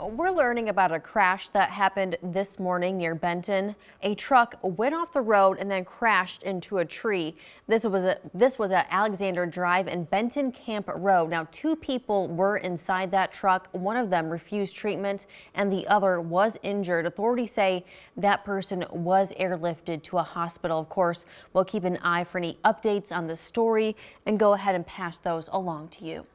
We're learning about a crash that happened this morning near Benton. A truck went off the road and then crashed into a tree. This was a, this was at Alexander Drive and Benton Camp Road. Now, two people were inside that truck. One of them refused treatment and the other was injured. Authorities say that person was airlifted to a hospital. Of course, we'll keep an eye for any updates on the story and go ahead and pass those along to you.